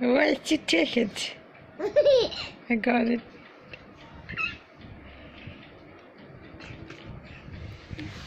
Where'd you take it? I got it. Thank you.